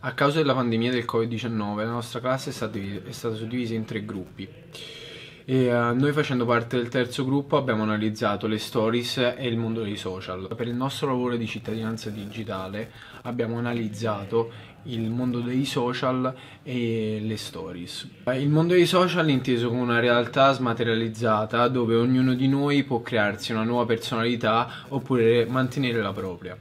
A causa della pandemia del Covid-19, la nostra classe è stata, è stata suddivisa in tre gruppi. E uh, noi facendo parte del terzo gruppo abbiamo analizzato le stories e il mondo dei social. Per il nostro lavoro di cittadinanza digitale abbiamo analizzato il mondo dei social e le stories. Il mondo dei social inteso come una realtà smaterializzata dove ognuno di noi può crearsi una nuova personalità oppure mantenere la propria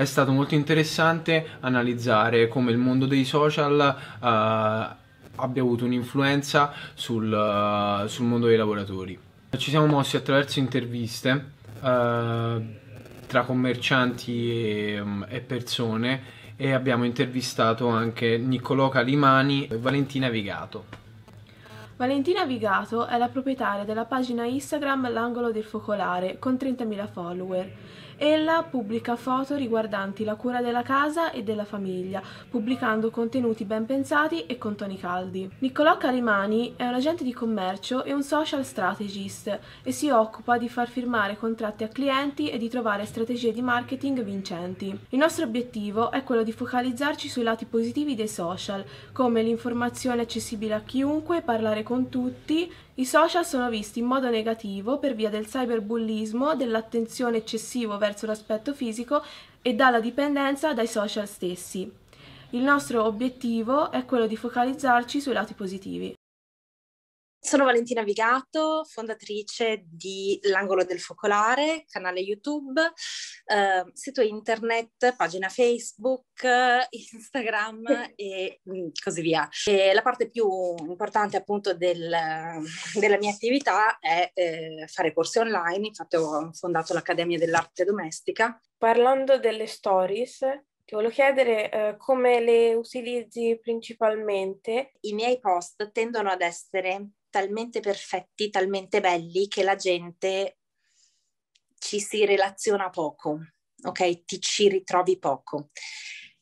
è stato molto interessante analizzare come il mondo dei social uh, abbia avuto un'influenza sul, uh, sul, mondo dei lavoratori. Ci siamo mossi attraverso interviste uh, tra commercianti e, um, e, persone e abbiamo intervistato anche Niccolò Calimani e Valentina Vigato. Valentina Vigato è la proprietaria della pagina Instagram L'angolo del focolare con 30.000 follower Ella pubblica foto riguardanti la cura della casa e della famiglia, pubblicando contenuti ben pensati e con toni caldi. Niccolò Carimani è un agente di commercio e un social strategist e si occupa di far firmare contratti a clienti e di trovare strategie di marketing vincenti. Il nostro obiettivo è quello di focalizzarci sui lati positivi dei social, come l'informazione accessibile a chiunque, parlare con tutti, i social sono visti in modo negativo per via del cyberbullismo, dell'attenzione eccessiva verso l'aspetto fisico e dalla dipendenza dai social stessi. Il nostro obiettivo è quello di focalizzarci sui lati positivi. Sono Valentina Vigato, fondatrice di L'Angolo del Focolare, canale YouTube, eh, sito internet, pagina Facebook, Instagram e mm, così via. E la parte più importante appunto del, della mia attività è eh, fare corsi online, infatti ho fondato l'Accademia dell'Arte Domestica. Parlando delle stories, ti volevo chiedere eh, come le utilizzi principalmente. I miei post tendono ad essere talmente perfetti, talmente belli che la gente ci si relaziona poco, ok? Ti ci ritrovi poco.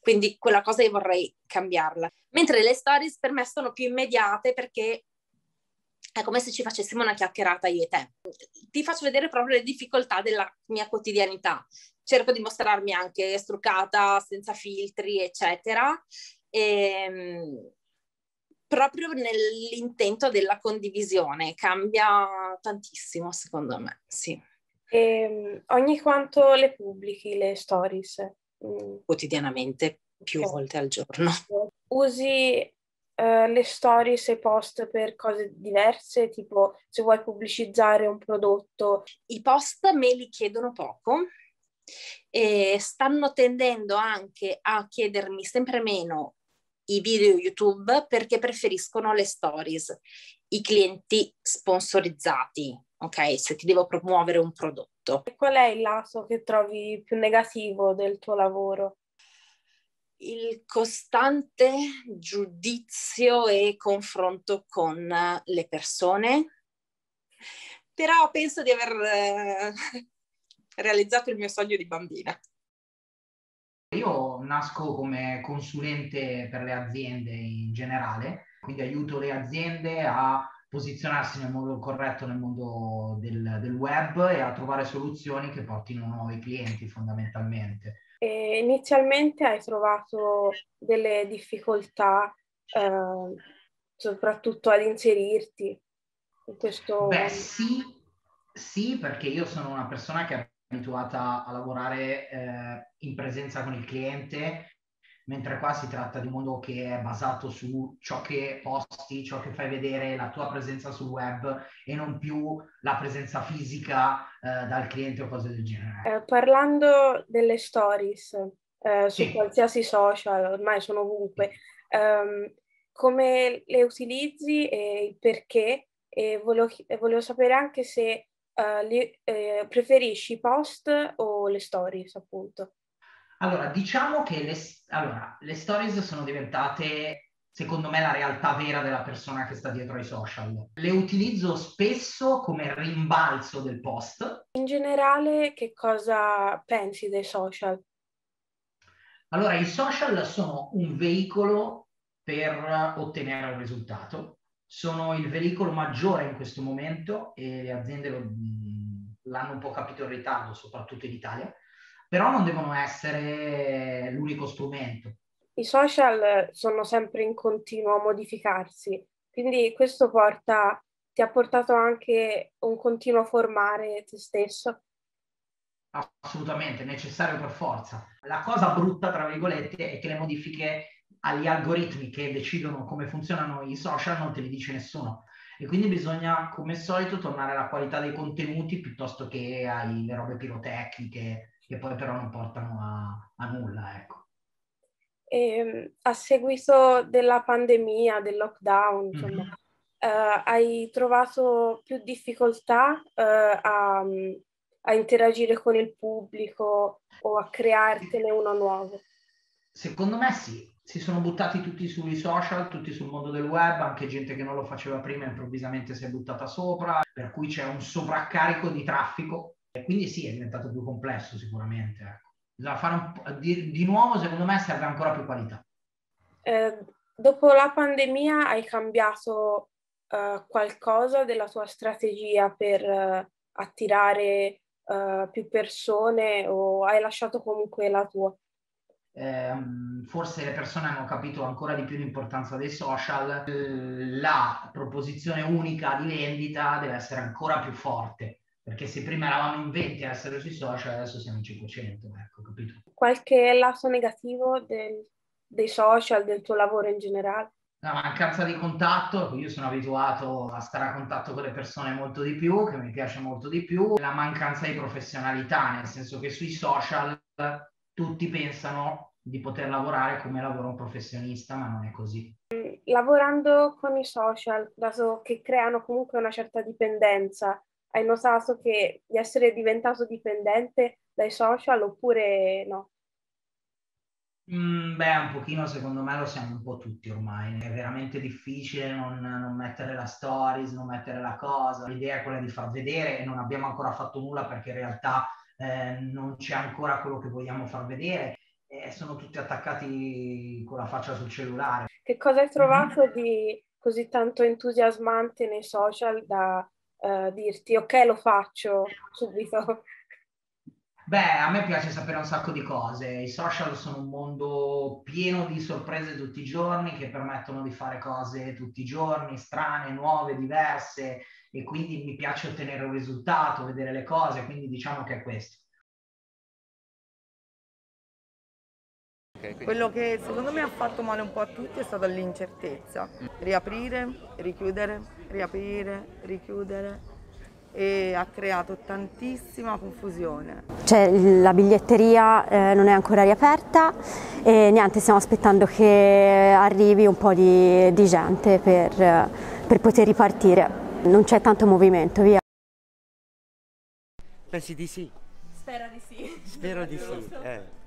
Quindi quella cosa io vorrei cambiarla. Mentre le stories per me sono più immediate perché è come se ci facessimo una chiacchierata io e te. Ti faccio vedere proprio le difficoltà della mia quotidianità. Cerco di mostrarmi anche struccata, senza filtri, eccetera. E, ehm, proprio nell'intento della condivisione, cambia tantissimo secondo me, sì. E, ehm, ogni quanto le pubblichi le stories? Mm. Quotidianamente, più okay. volte al giorno. Usi uh, le stories e post per cose diverse, tipo se vuoi pubblicizzare un prodotto? I post me li chiedono poco e stanno tendendo anche a chiedermi sempre meno i video YouTube perché preferiscono le stories, i clienti sponsorizzati, ok? Se ti devo promuovere un prodotto. E qual è il lato che trovi più negativo del tuo lavoro? Il costante giudizio e confronto con le persone, però penso di aver eh, realizzato il mio sogno di bambina. Io nasco come consulente per le aziende in generale, quindi aiuto le aziende a posizionarsi nel modo corretto nel mondo del, del web e a trovare soluzioni che portino nuovi clienti fondamentalmente. E inizialmente hai trovato delle difficoltà eh, soprattutto ad inserirti in questo... Beh sì, sì, perché io sono una persona che abituata a lavorare eh, in presenza con il cliente, mentre qua si tratta di un mondo che è basato su ciò che posti, ciò che fai vedere, la tua presenza sul web e non più la presenza fisica eh, dal cliente o cose del genere. Eh, parlando delle stories eh, su sì. qualsiasi social, ormai sono ovunque, um, come le utilizzi e il perché? E volevo, volevo sapere anche se uh, li, eh, preferisci i post o le stories, appunto? Allora, diciamo che le, allora, le stories sono diventate, secondo me, la realtà vera della persona che sta dietro ai social. Le utilizzo spesso come rimbalzo del post. In generale, che cosa pensi dei social? Allora, i social sono un veicolo per ottenere un risultato sono il veicolo maggiore in questo momento e le aziende lo, l'hanno un po' capito in ritardo, soprattutto in Italia, però non devono essere l'unico strumento. I social sono sempre in continuo modificarsi, quindi questo porta, ti ha portato anche un continuo formare te stesso. Assolutamente, necessario per forza. La cosa brutta, tra virgolette, è che le modifiche agli algoritmi che decidono come funzionano i social non te li dice nessuno. E quindi bisogna, come al solito, tornare alla qualità dei contenuti piuttosto che alle robe pirotecniche che poi però non portano a, a nulla, ecco. E, ehm, a seguito della pandemia, del lockdown, insomma, mm-hmm. eh, hai trovato più difficoltà eh, a, a interagire con il pubblico o a creartene uno nuovo? Secondo me sì, si sono buttati tutti sui social, tutti sul mondo del web, anche gente che non lo faceva prima improvvisamente si è buttata sopra, per cui c'è un sovraccarico di traffico e quindi sì, è diventato più complesso sicuramente. Ecco. Bisogna fare un di, di, nuovo, secondo me, serve ancora più qualità. Eh, dopo la pandemia hai cambiato uh, qualcosa della tua strategia per uh, attirare uh, più persone o hai lasciato comunque la tua? Eh, forse le persone hanno capito ancora di più l'importanza dei social, la proposizione unica di vendita deve essere ancora più forte, perché se prima eravamo in 20 a essere sui social, adesso siamo in 500, ecco, capito? Qualche lato negativo del, dei social, del tuo lavoro in generale? La mancanza di contatto, io sono abituato a stare a contatto con le persone molto di più, che mi piace molto di più, la mancanza di professionalità, nel senso che sui social tutti pensano di poter lavorare come lavora un professionista, ma non è così. Lavorando con i social, dato che creano comunque una certa dipendenza, hai notato che di essere diventato dipendente dai social oppure no? Mm, beh, un pochino secondo me lo siamo un po' tutti ormai. È veramente difficile non, non, mettere la stories, non mettere la cosa. L'idea è quella di far vedere e non abbiamo ancora fatto nulla perché in realtà eh, non c'è ancora quello che vogliamo far vedere. E sono tutti attaccati con la faccia sul cellulare. Che cosa hai trovato mm-hmm. di così tanto entusiasmante nei social da uh, dirti ok lo faccio subito? Beh, a me piace sapere un sacco di cose. I social sono un mondo pieno di sorprese tutti i giorni che permettono di fare cose tutti i giorni, strane, nuove, diverse e quindi mi piace ottenere un risultato, vedere le cose, quindi diciamo che è questo. Quello che secondo me ha fatto male un po' a tutti è stata l'incertezza. Riaprire, richiudere, riaprire, richiudere e ha creato tantissima confusione. Cioè, la biglietteria eh, non è ancora riaperta e niente, stiamo aspettando che arrivi un po' di, di gente per, per poter ripartire. Non c'è tanto movimento, via. Pensi di sì? Spero di sì. Spero di sì. Eh.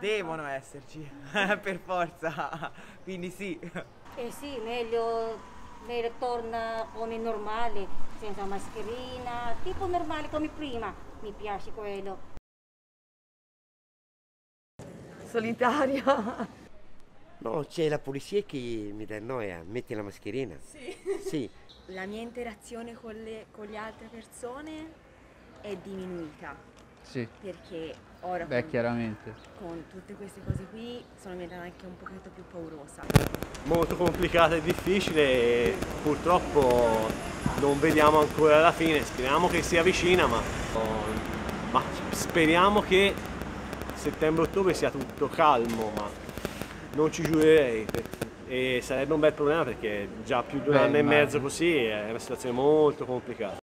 Devono esserci, per forza, quindi sì. Eh sì, meglio, meglio torna come normale, senza mascherina, tipo normale come prima, mi piace quello. Solitaria. No, c'è la polizia che mi dà noia, metti la mascherina. Sì. sì. La mia interazione con le, con le altre persone è diminuita. Sì. Perché ora Beh, con, chiaramente. con tutte queste cose qui sono diventata anche un pochetto più paurosa. Molto complicata e difficile e purtroppo non vediamo ancora la fine, speriamo che sia vicina ma, ma speriamo che settembre-ottobre sia tutto calmo ma non ci giurerei e sarebbe un bel problema perché già più di un Beh, anno e mezzo così è una situazione molto complicata.